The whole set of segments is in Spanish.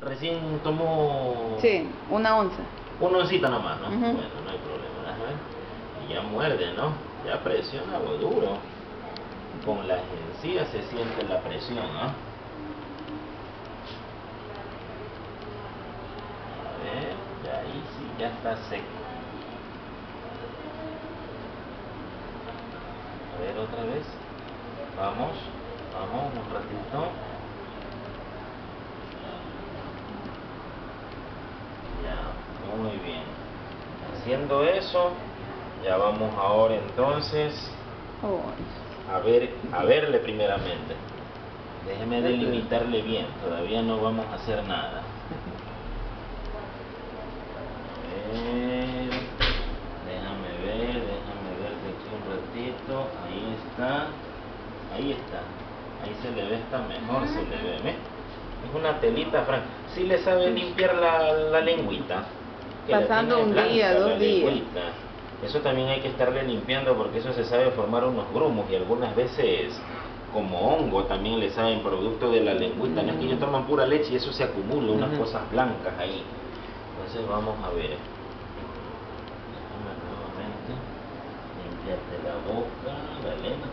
Recién tomó Sí, una onza. una oncita nomás, ¿no? Ujú. Bueno, no hay problema. Y ya muerde, ¿no? Ya presiona algo duro. Con las encías se siente la presión, ¿no? A ver, ya ahí sí, ya está seco. A ver otra vez. Vamos, vamos un ratito. Ya, muy bien. Haciendo eso, ya vamos ahora entonces a ver, a verle primeramente. Déjeme delimitarle bien, todavía no vamos a hacer nada. A ver, déjame ver, déjame ver de aquí un ratito. Ahí está, ahí está. Ahí se le ve, está mejor, se le ve, ¿ve? Es una telita, Frank. Si le sabe limpiar la, la lengüita. Pasando un día, dos días. Eso también hay que estarle limpiando porque eso se sabe formar unos grumos y algunas veces como hongo también le saben producto de la lengüita. No es que ellos toman pura leche y eso se acumula, unas cosas blancas ahí. Entonces vamos a ver. Déjame nuevamente limpiarte la boca, la lengua.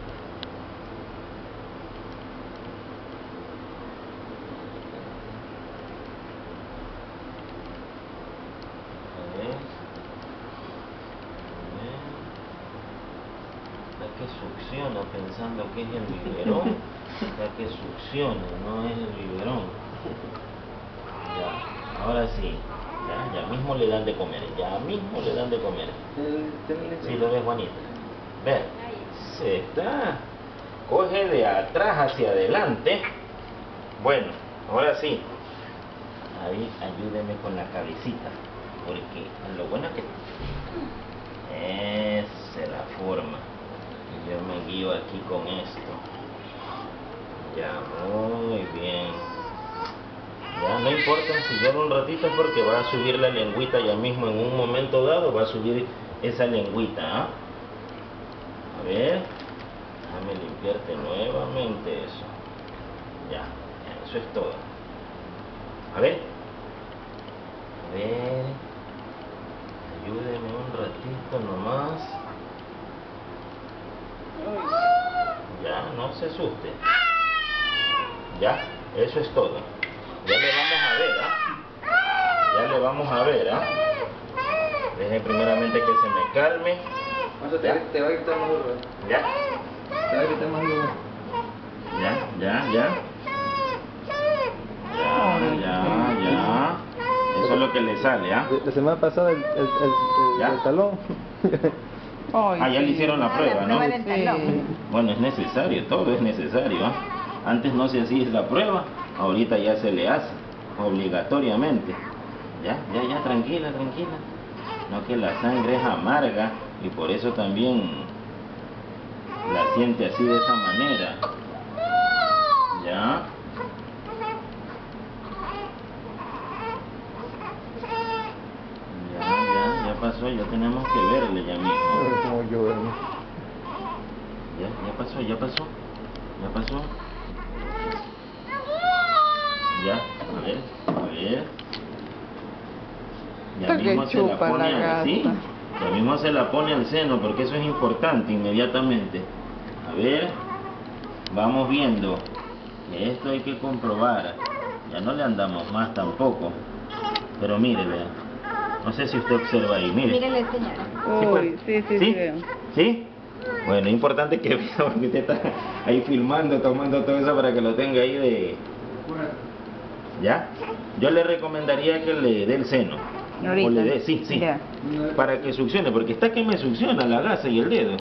A ver. A ver. Está que succiona pensando que es el biberón. Está que succiona, no es el biberón. Ya, ahora sí. Ya, ya mismo le dan de comer. Ya mismo le dan de comer. Si lo ves, Juanita. Ve, se está. Coge de atrás hacia adelante. Bueno, ahora sí. Ahí ayúdeme con la cabecita. Porque lo bueno es que. Esa es la forma. Yo me guío aquí con esto. Ya, muy bien. Ya, no importa si llora un ratito porque va a subir la lengüita ya mismo en un momento dado, va a subir esa lengüita. ¿ah? A ver, déjame limpiarte nuevamente eso. Ya, ya, eso es todo. A ver, a ver, ayúdeme un ratito nomás. Ya, no se asuste. Ya, eso es todo. Ya le vamos a ver, ¿ah? Ya le vamos a ver, ¿ah? Deje primeramente que se me calme. Eso te, te va a quitar más duro. Ya, Te va a quitar más duro. ya, ya, ya. Ya, ya, ya. Eso es lo que le sale, ¿ah? La semana pasada el, el, el, el- ¿Ya? el talón. Ay, Ah, ya le hicieron la prueba, ¿no? prueba. Sí. Bueno, es necesario, todo es necesario. ¿ah? Antes no se hacía la prueba, ahorita ya se le hace, obligatoriamente. Ya, ya, ya, tranquila, tranquila. No que la sangre es amarga y por eso también la siente así de esa manera. Ya, ya, ya pasó, ya tenemos que verle ya mismo. Como yo, ¿verdad? Ya, ya pasó, ya pasó. Ya pasó. Ya, a ver, a ver. Ya que mismo se la chupa pone la así. Ya mismo se la pone al seno porque eso es importante inmediatamente. A ver, vamos viendo que esto hay que comprobar. Ya no le andamos más tampoco. Pero mire, vea. No sé si usted observa ahí, mire. Sí, Uy, pues. sí, sí, sí, ¿Sí? veo. ¿Sí? Bueno, es importante que vea porque usted está ahí filmando, tomando todo eso para que lo tenga ahí de... ¿Ya? Yo le recomendaría que le dé el seno. Ahorita. O le dé, sí, sí. Ya. Para que succione, porque está que me succiona la gasa y el dedo.